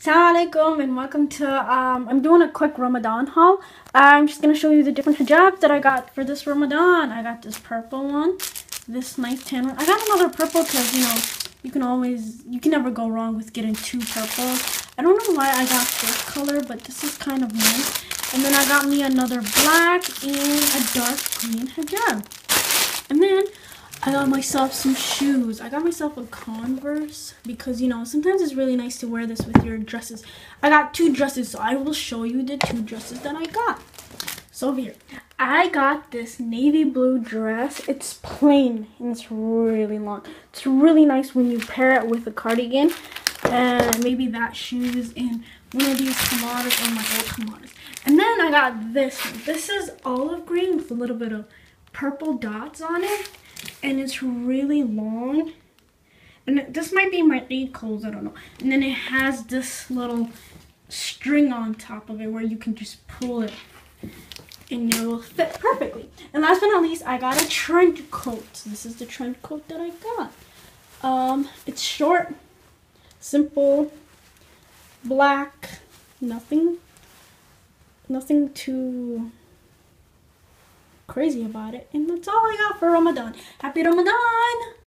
Assalamualaikum and welcome to um I'm doing a quick Ramadan haul. I'm just gonna show you the different hijabs that I got for this Ramadan. I got this purple one, this nice tan one. I got another purple because you know you can always you can never go wrong with getting two purple. I don't know why I got this color, but this is kind of nice. And then I got me another black and a dark green hijab. I got myself some shoes. I got myself a Converse because, you know, sometimes it's really nice to wear this with your dresses. I got two dresses, so I will show you the two dresses that I got. So here, I got this navy blue dress. It's plain and it's really long. It's really nice when you pair it with a cardigan and maybe that shoes and one of these Kamadas or my old Kamadas. And then I got this one. This is olive green with a little bit of purple dots on it and it's really long. And this might be my Eid clothes, I don't know. And then it has this little string on top of it where you can just pull it and it will fit perfectly. And last but not least, I got a trench coat. This is the trench coat that I got. Um, it's short, simple, black, nothing, nothing too crazy about it. And that's all I got for Ramadan. Happy Ramadan!